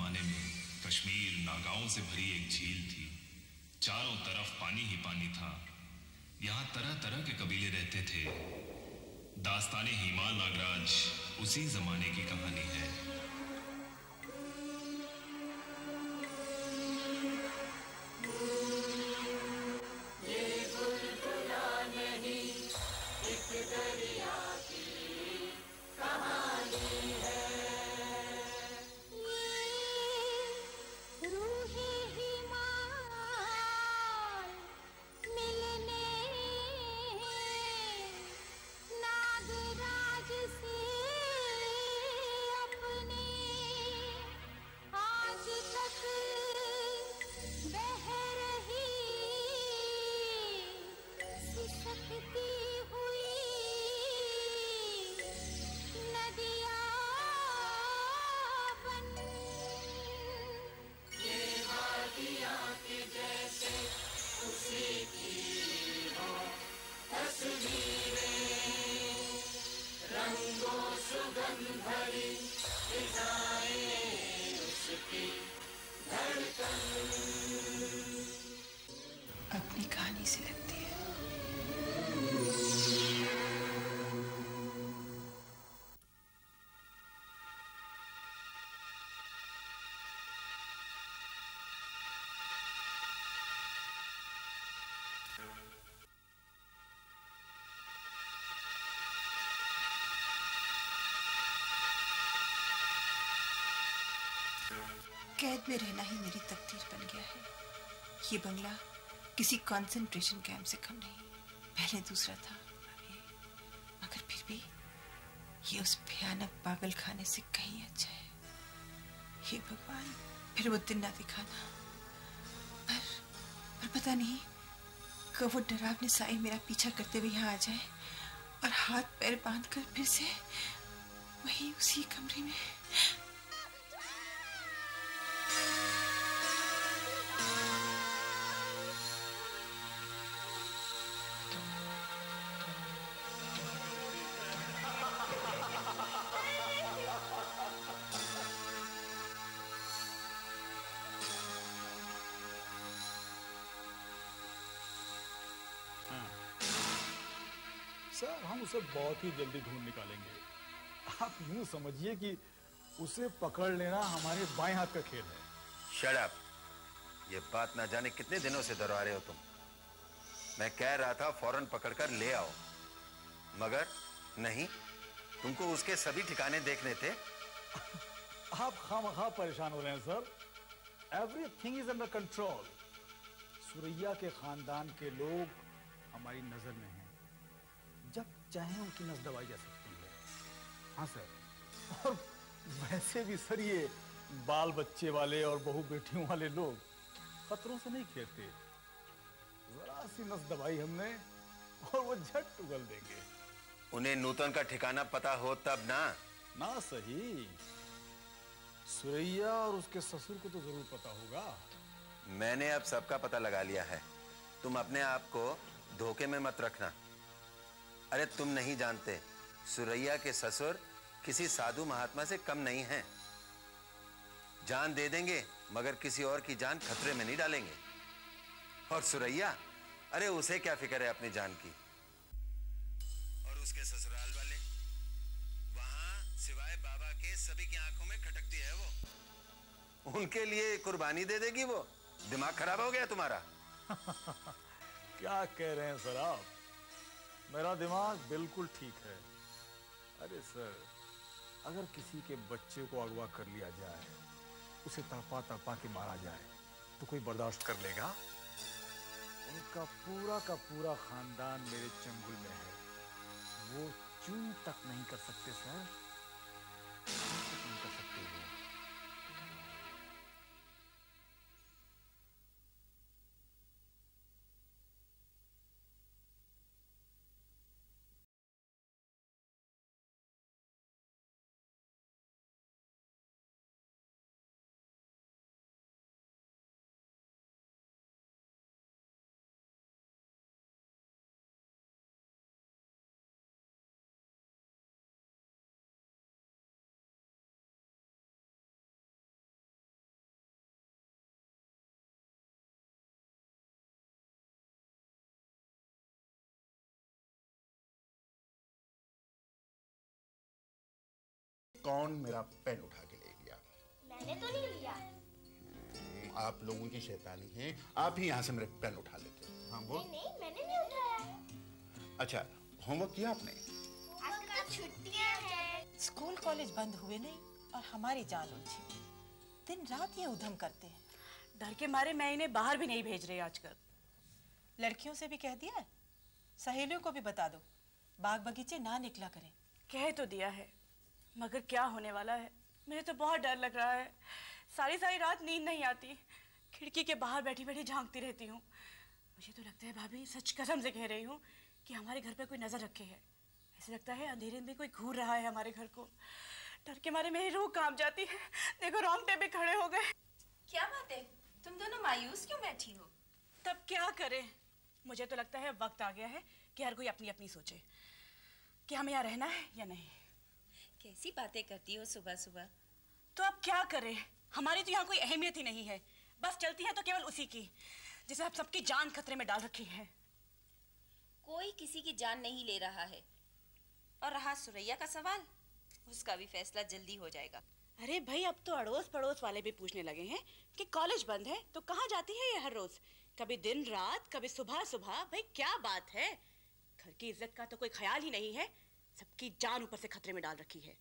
जमाने में कश्मीर, नागाओं से भरी एक झील थी। चारों तरफ़ पानी ही पानी था। यहाँ तरह तरह के कबीले रहते थे। दास्तान हिमाल नागराज उसी जमाने की कहानी है। कहानी से लगती है। कैद में रहना ही मेरी तकदीर बन गया है। ये बंगला किसी कंसंट्रेशन कैंप से कम नहीं। पहले दूसरा था। मगर फिर भी ये उस भयानक पागल खाने से कहीं अच्छा है। हे भगवान, फिर वो दिन ना दिखाना। पर पर पता नहीं, कब वो डरावने साई मेरा पीछा करते हुए यहाँ आ जाए और हाथ पैर बाँध कर फिर से वही उसी कमरे में उसे बहुत ही जल्दी ढूंढ निकालेंगे। आप यूँ समझिए कि उसे पकड़ लेना हमारे बाएँ हाथ का खेल है। अप ये बात ना जाने कितने दिनों से दोहरा रहे हो तुम। मैं कह रहा था फ़ौरन पकड़कर ले आओ। मगर नहीं तुमको उसके सभी ठिकाने देखने थे। आप खामखा परेशान हो रहे हैं sir. Everything is under control Suraiya के खानदान के लोग हमारी नज़र में हैं चाहे उनकी नस दबाई जा सकती है। हाँ सर। और वैसे भी सर ये बाल बच्चे वाले और बहू बेटियों वाले लोग खतरों से नहीं खेलते। जरा सी नस दबाई हमने और वो झट उगल देंगे। उन्हें नूतन का ठिकाना पता हो तब ना? ना सही। सुरैया और उसके ससुर को तो ज़रूर पता होगा। मैंने अब सबका पता लगा लिया है। तुम अपने आप को धोखे में मत रखना। अरे तुम नहीं जानते, सुरैया के ससुर किसी साधु महात्मा से कम नहीं हैं। जान दे देंगे, मगर किसी और की जान खतरे में नहीं डालेंगे। और सुरैया, अरे उसे क्या फ़िक्र है अपनी जान की? और उसके ससुराल वाले? वहाँ सिवाय बाबा के सभी की आँखों में खटकती है वो। उनके लिए कुर्बानी दे देगी वो? दिमाग खराब हो गया तुम्हारा। क्या कह रहे हैं सर आप? मेरा दिमाग बिल्कुल ठीक है। अरे सर, अगर किसी के बच्चे को अगवा कर लिया जाए, उसे तड़पा तड़पा के मारा जाए तो कोई बर्दाश्त कर लेगा? उनका पूरा का पूरा खानदान मेरे चंगुल में है। वो चूं तक नहीं कर सकते, सर। कौन मेरा पेन उठा के ले गया? मैंने तो नहीं लिया। हम्म, आप लोगों की शैतानी है। आप ही यहाँ से मेरे पेन उठा लेते हाँ। बोल। नहीं नहीं मैंने नहीं उठाया। अच्छा होमवर्क किया आपने? आजकल छुट्टियाँ हैं। स्कूल कॉलेज बंद हुए नहीं और हमारी जान उलझी दिन रात ये उधम करते हैं। डर के मारे मैं इन्हें बाहर भी नहीं भेज रही आजकल। लड़कियों से भी कह दिया है? सहेलियों को भी बता दो। बाग बगीचे ना निकला करें। कह तो दिया है। मगर क्या होने वाला है? मुझे तो बहुत डर लग रहा है। सारी सारी रात नींद नहीं आती। खिड़की के बाहर बैठी बैठी झांकती रहती हूँ। मुझे तो लगता है भाभी सच कसम से कह रही हूँ कि हमारे घर पर कोई नज़र रखे है। ऐसे लगता है अंधेरे में कोई घूर रहा है हमारे घर को। डर के मारे मेरी रूह काँप जाती है। देखो रोंगटे पे खड़े हो गए। क्या बात है? तुम दोनों मायूस क्यों बैठी हो? तब क्या करें? मुझे तो लगता है वक्त आ गया है कि हर कोई अपनी अपनी सोचे। कि हमें यहाँ रहना है या नहीं? कैसी बातें करती हो सुबह सुबह? तो अब क्या करें? हमारी तो यहाँ कोई अहमियत ही नहीं है। बस चलती है तो केवल उसी की जिसे आप सबकी जान खतरे में डाल रखी है। कोई किसी की जान नहीं ले रहा है। और रहा सुरैया का सवाल? उसका भी फैसला जल्दी हो जाएगा। अरे भाई अब तो अड़ोस पड़ोस वाले भी पूछने लगे हैं कि कॉलेज बंद है तो कहाँ जाती है ये हर रोज? कभी दिन रात कभी सुबह सुबह। भाई क्या बात है? घर की इज़्ज़त का तो कोई ख्याल ही नहीं है। सबकी जान ऊपर से खतरे में डाल रखी है।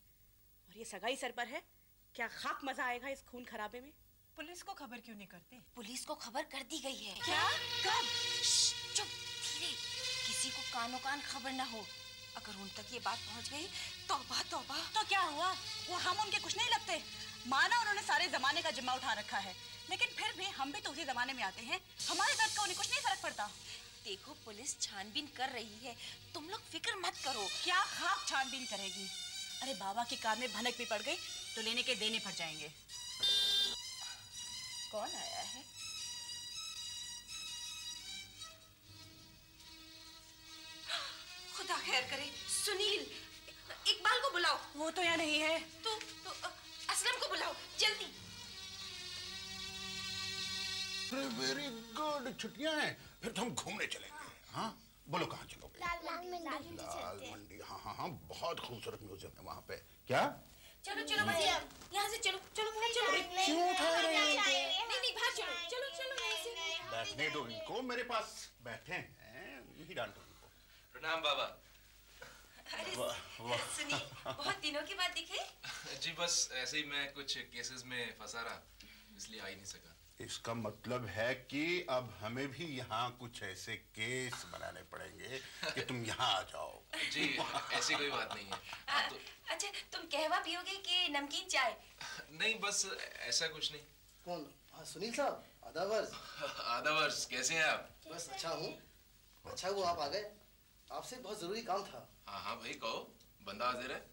और ये सगाई सर पर है। क्या खाक मज़ा आएगा इस खून खराबे में? पुलिस को खबर क्यों नहीं करते? पुलिस को खबर कर दी गई है। क्या? कब? चुप धीरे। किसी को कानो कान खबर ना हो। अगर उन तक ये बात पहुँच गई तौबा तौबा। तो क्या हुआ? वो हम उनके कुछ नहीं लगते। माना उन्होंने सारे जमाने का जिम्मा उठा रखा है। लेकिन फिर भी हम भी तो उसी जमाने में आते हैं। हमारे दर्द का उन्हें कुछ नहीं फ़र्क पड़ता। देखो पुलिस छानबीन कर रही है। तुम लोग फ़िक्र मत करो। क्या खाक छानबीन करेगी? अरे बाबा की कार में भनक भी पड़ गई तो लेने के देने पड़ जाएँगे। कौन आया है? खुदा खैर करे सुनील इकबाल को बुलाओ। वो तो यहाँ नहीं है। तो, तो असलम को बुलाओ जल्दी। अरे वेरी गुड छुट्टियाँ हैं फिर तो हम घूमने चलेंगे। हाँ? बोलो कहाँ चलोगे? लाल मंडी। हाँ। हाँ हाँ बहुत खूबसूरत म्यूज़ियम है वहाँ पे। क्या? चलो चलो भैया यहाँ से चलो चलो बाहर चलो। क्यों उठा रहे हो? नहीं नहीं बाहर चलो चलो चलो बैठने दो इनको मेरे पास बैठे हैं नहीं डांटो इनको प्रणाम बाबा। अरे। सुनील बहुत दिनों के बाद दिखे। जी बस ऐसे ही मैं कुछ केसेस में फंसा रहा इसलिए आ ही नहीं सका। इसका मतलब है कि अब हमें भी यहाँ कुछ ऐसे केस बनाने पड़ेंगे कि तुम यहाँ आ जाओ। जी ऐसी कोई बात नहीं है। आ, अच्छा तुम कहवा पियोगे कि नमकीन चाय? नहीं बस ऐसा कुछ नहीं। कौन? हाँ सुनील साहब आधा वर्ष। आधा वर्ष कैसे हैं आप? बस अच्छा हूँ। अच्छा वो आप आ गए। आपसे बहुत ज़रूरी काम था। हाँ हाँ भाई कहो बंदा हाजिर है।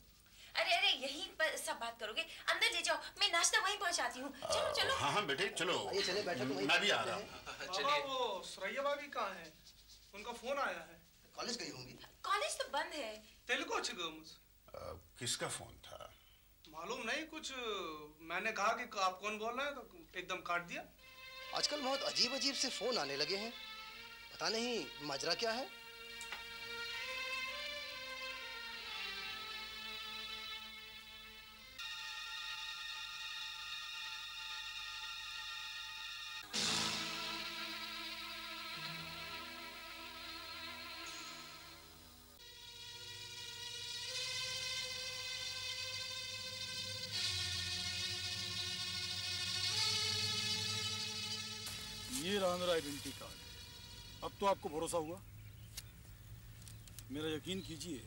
अरे अरे यहीं पर सब बात करोगे। अंदर ले जाओ मैं नाश्ता वहीं पहुंचाती हूँ। चलो चलो। हाँ हाँ बेटे चलो। चले बैठो मैं भी आ रहा हूँ। चलिए। वो सुरैया भाभी कहाँ है? उनका फ़ोन आया है। कॉलेज गई होंगी। कॉलेज तो बंद है। तेलुगु किसका फ़ोन था? मालूम नहीं कुछ मैंने कहा कि आप कौन बोल रहे हैं तो एकदम काट दिया। आजकल बहुत अजीब अजीब से फ़ोन आने लगे हैं। पता नहीं माजरा क्या है? मेरा आइडेंटिटी कार्ड अब तो आपको भरोसा हुआ? मेरा यकीन कीजिए,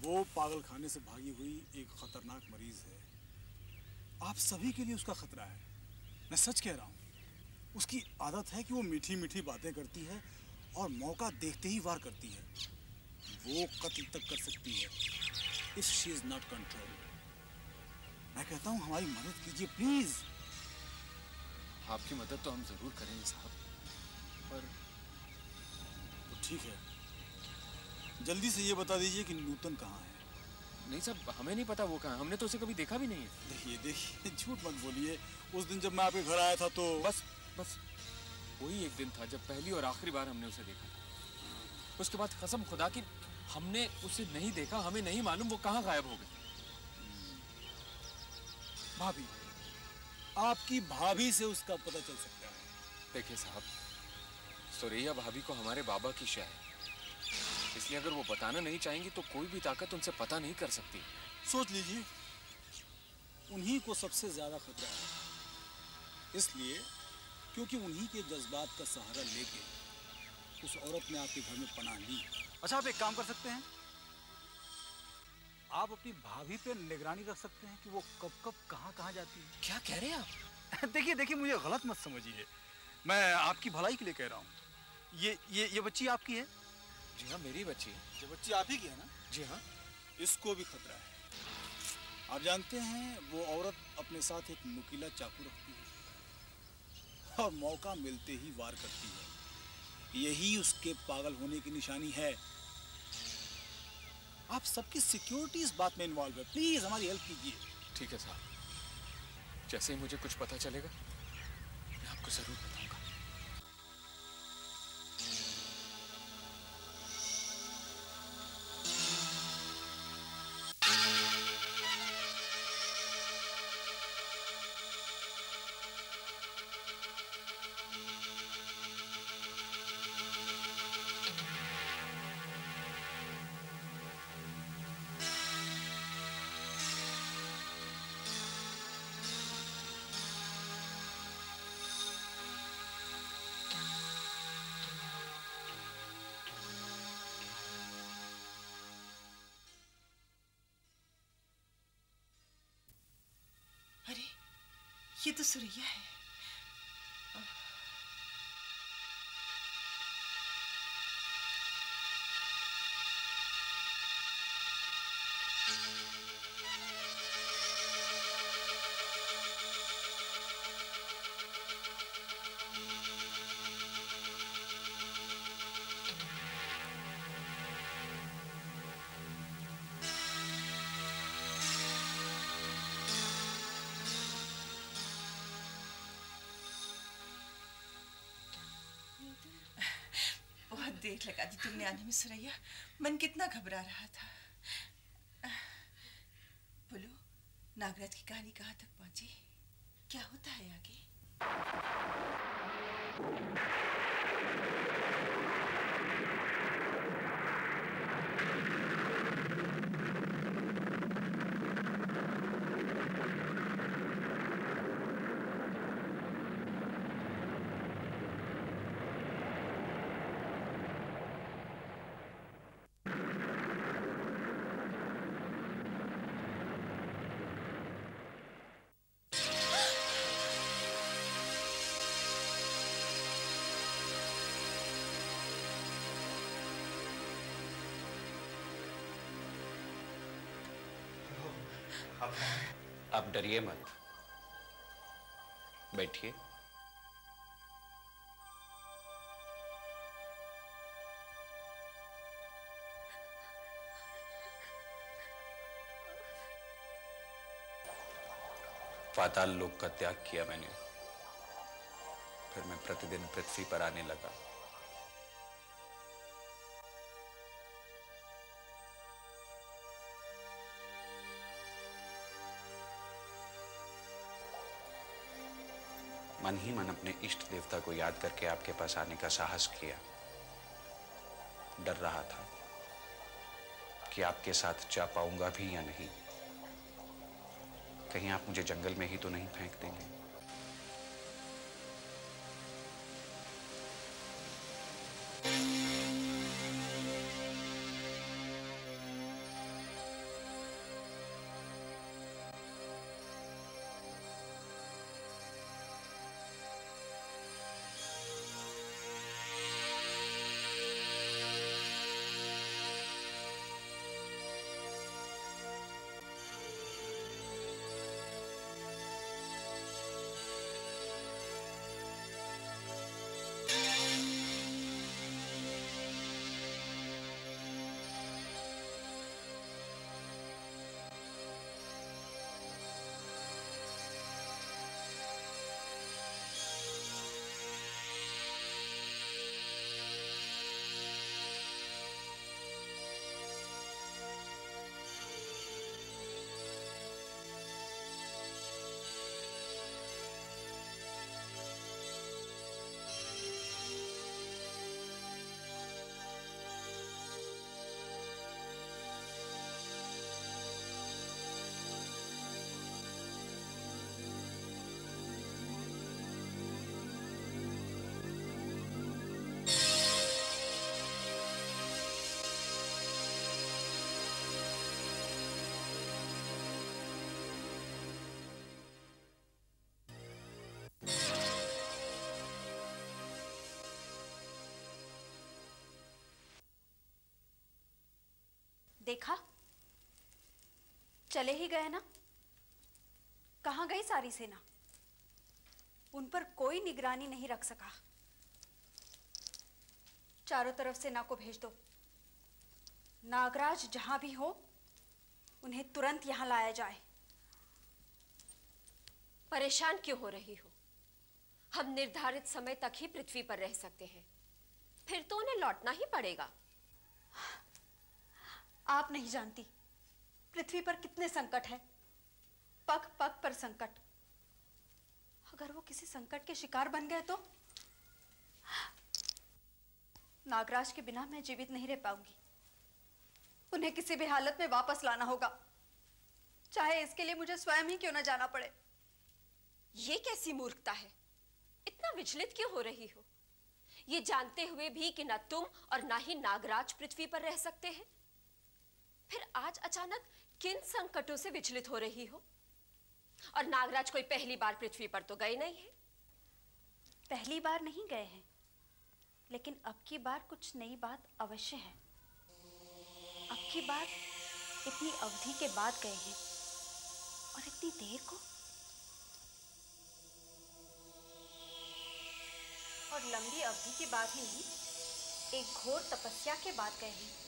वो पागल खाने से भागी हुई एक खतरनाक मरीज़ है। आप सभी के लिए उसका खतरा है। मैं सच कह रहा हूँ, उसकी आदत है कि वो मीठी मीठी बातें करती है और मौका देखते ही वार करती है। वो कत्ल तक कर सकती है। If she is not control मैं कहता हूँ, हमारी मदद कीजिए, प्लीज़। आपकी मदद तो हम ज़रूर करेंगे साहब। पर तो ठीक है। जल्दी से ये बता दीजिए कि नूतन कहाँ है। नहीं साहब हमें नहीं पता वो कहाँ हमने तो उसे कभी देखा भी नहीं है। देखिए देखिए झूठ मत बोलिए। उस दिन जब मैं आपके घर आया था तो बस बस। वही एक दिन था जब पहली और आखिरी बार हमने उसे देखा। था उसके बाद कसम खुदा की हमने उसे नहीं देखा हमें नहीं मालूम वो कहाँ गायब हो गए। भाभी आपकी भाभी से उसका पता चल सकता है। देखिए साहब सुरैया भाभी को हमारे बाबा की शय है। इसलिए अगर वो बताना नहीं चाहेंगी तो कोई भी ताकत उनसे पता नहीं कर सकती। सोच लीजिए उन्हीं को सबसे ज़्यादा खतरा है। इसलिए क्योंकि उन्हीं के जज्बात का सहारा लेके उस औरत ने आपके घर में पनाह ली। अच्छा आप एक काम कर सकते हैं। आप अपनी भाभी पे निगरानी रख सकते हैं कि वो कब कब कहाँ कहाँ जाती है। क्या कह रहे हैं आप? देखिए देखिए मुझे गलत मत समझिए। मैं आपकी भलाई के लिए कह रहा हूँ। ये ये ये बच्ची आपकी है? जी हाँ मेरी बच्ची है। ये बच्ची आप ही की है ना? जी हाँ। इसको भी खतरा है। आप जानते हैं वो औरत अपने साथ एक नुकीला चाकू रखती है और मौका मिलते ही वार करती है। यही उसके पागल होने की निशानी है। आप सबकी सिक्योरिटी इस बात में इन्वॉल्व है। प्लीज़ हमारी हेल्प कीजिए। ठीक है साहब। जैसे ही मुझे कुछ पता चलेगा, मैं आपको ज़रूर ये तो सुरैया है देर लगा दी तुमने आने में, सुरैया। मन कितना घबरा रहा था। बोलो, नागराज की कहानी कहाँ तक पहुँची? क्या होता है आगे? आप डरिए मत। बैठिए। पाताल लोक का त्याग किया मैंने। फिर मैं प्रतिदिन पृथ्वी पर आने लगा। मन ही मन अपने इष्ट देवता को याद करके आपके पास आने का साहस किया। डर रहा था कि आपके साथ जा पाऊँगा भी या नहीं। कहीं आप मुझे जंगल में ही तो नहीं फेंक देंगे। देखा? चले ही गए ना? कहाँ गई सारी सेना? उन पर कोई निगरानी नहीं रख सका। चारों तरफ़ सेना को भेज दो। नागराज जहाँ भी हो, उन्हें तुरंत यहाँ लाया जाए। परेशान क्यों हो रही हो? हम निर्धारित समय तक ही पृथ्वी पर रह सकते हैं। फिर तो उन्हें लौटना ही पड़ेगा। आप नहीं जानती। पृथ्वी पर कितने संकट है। पग पग पर संकट। अगर वो किसी संकट के शिकार बन गए तो? नागराज के बिना मैं जीवित नहीं रह पाऊँगी। उन्हें किसी भी हालत में वापस लाना होगा। चाहे इसके लिए मुझे स्वयं ही क्यों ना जाना पड़े। ये कैसी मूर्खता है? इतना विचलित क्यों हो रही हो? ये जानते हुए भी कि ना तुम और ना ही नागराज पृथ्वी पर रह सकते हैं। फिर आज अचानक किन संकटों से विचलित हो रही हो? और नागराज कोई पहली बार पृथ्वी पर तो गए नहीं है? पहली बार नहीं गए हैं, लेकिन अब की बार कुछ नई बात अवश्य है। अब की बार इतनी अवधि के बाद गए हैं, और इतनी देर को? और लंबी अवधि के बाद ही नहीं, एक घोर तपस्या के बाद गए हैं।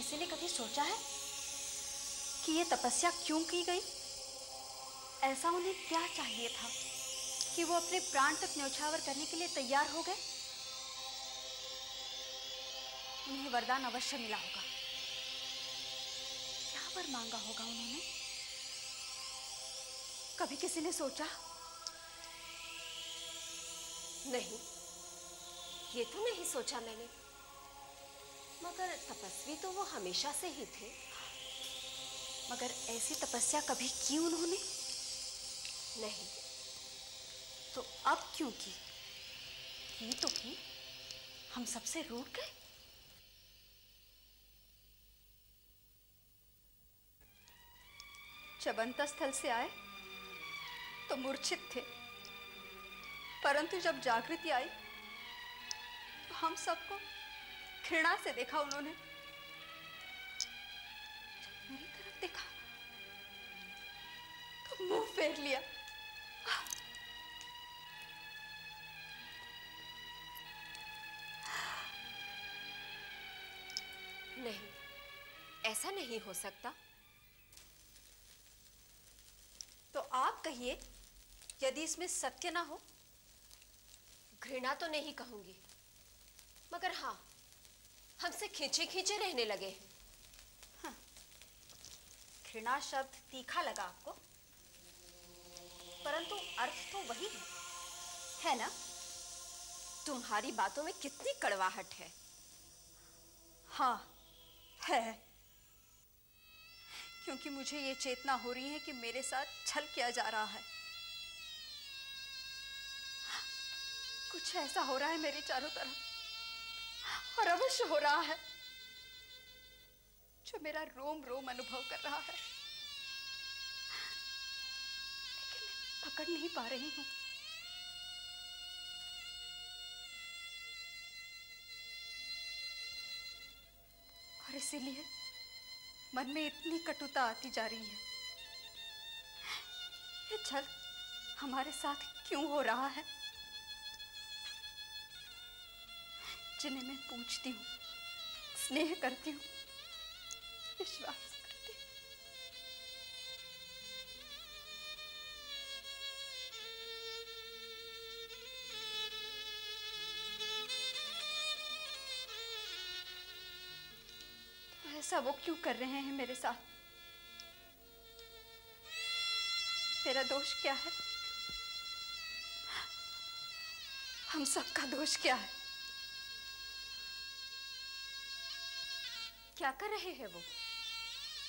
किसी ने कभी सोचा है कि ये तपस्या क्यों की गई? ऐसा उन्हें क्या चाहिए था कि वो अपने प्राण तक न्यौछावर करने के लिए तैयार हो गए? उन्हें वरदान अवश्य मिला होगा। क्या वर मांगा होगा उन्होंने? कभी किसी ने सोचा? नहीं, ये तो नहीं सोचा मैंने। मगर तपस्वी तो वो हमेशा से ही थे। मगर ऐसी तपस्या कभी की उन्होंने? नहीं। तो अब क्यों की? की तो की। हम सबसे रूठ गए। जब अंतस्थल से आए तो मूर्छित थे। परंतु जब जागृति आई तो हम सबको घृणा से देखा उन्होंने। मेरी तरफ़ देखा। तो मुँह फेर लिया। नहीं ऐसा नहीं हो सकता। तो आप कहिए यदि इसमें सत्य ना हो? घृणा तो नहीं कहूँगी। मगर हाँ हमसे खींचे खींचे रहने लगे। हैं। घृणा शब्द तीखा लगा आपको। परंतु अर्थ तो वही है। है ना? तुम्हारी बातों में कितनी कड़वाहट है। हाँ है। क्योंकि मुझे ये चेतना हो रही है कि मेरे साथ छल किया जा रहा है। कुछ ऐसा हो रहा है मेरे चारों तरफ़। और अवश्य हो रहा है। जो मेरा रोम रोम अनुभव कर रहा है। लेकिन मैं पकड़ नहीं पा रही हूँ। और इसीलिए मन में इतनी कटुता आती जा रही है। ये छल हमारे साथ क्यों हो रहा है? जिन्हें मैं पूछती हूँ, स्नेह करती हूँ, विश्वास करती हूँ। तो ऐसा वो क्यों कर रहे हैं मेरे साथ? मेरा दोष क्या है? हम सबका दोष क्या है? क्या कर रहे हैं वो?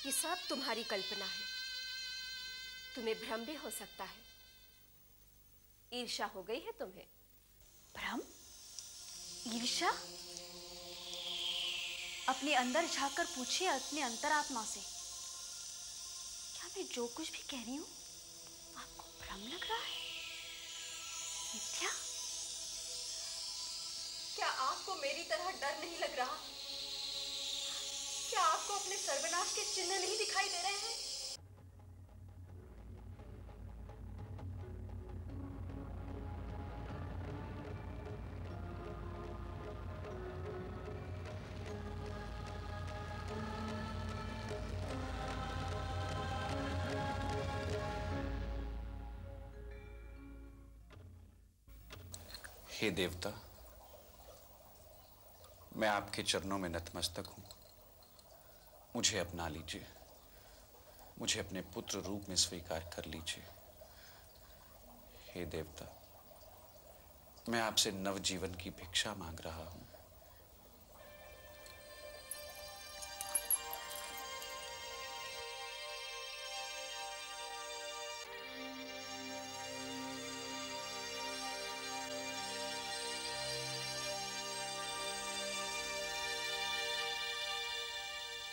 ये सब तुम्हारी कल्पना है। तुम्हें भ्रम भी हो सकता है। ईर्षा हो गई है तुम्हें? भ्रम? ईर्षा अपने अंदर झांककर पूछिए अपने अंतरात्मा से। क्या मैं जो कुछ भी कह रही हूँ आपको भ्रम लग रहा है? मिथ्या? क्या आपको मेरी तरह डर नहीं लग रहा? क्या आपको अपने सर्वनाश के चिन्ह नहीं दिखाई दे रहे हैं? हे देवता, मैं आपके चरणों में नतमस्तक हूँ। मुझे अपना लीजिए। मुझे अपने पुत्र रूप में स्वीकार कर लीजिए। हे देवता, मैं आपसे नवजीवन की भिक्षा मांग रहा हूँ।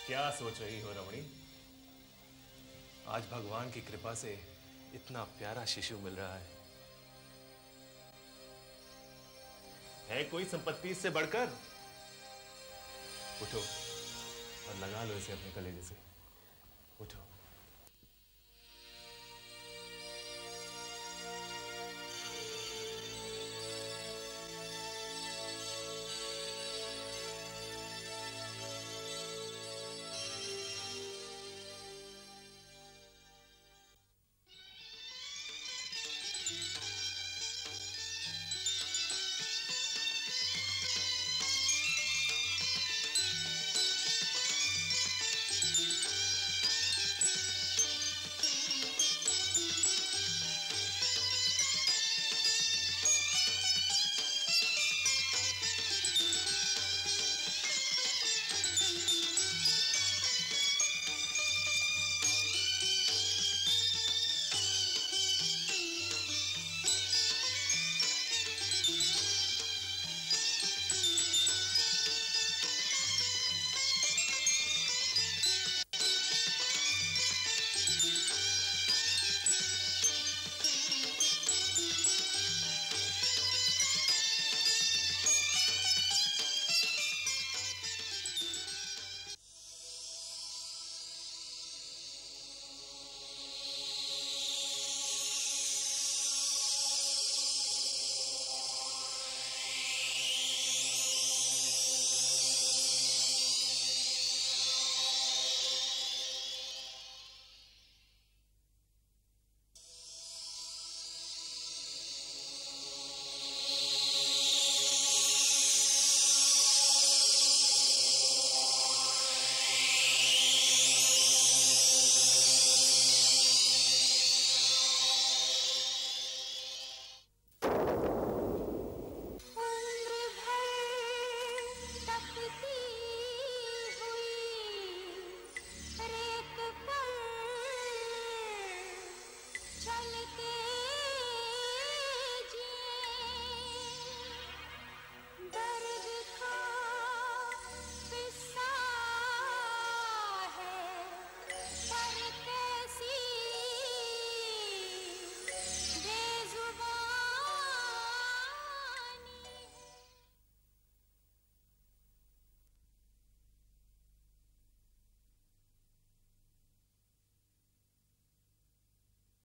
क्या सोच रही हो रमणी? आज भगवान की कृपा से इतना प्यारा शिशु मिल रहा है। है कोई संपत्ति इससे बढ़कर? उठो और लगा लो इसे अपने कलेजे से उठो।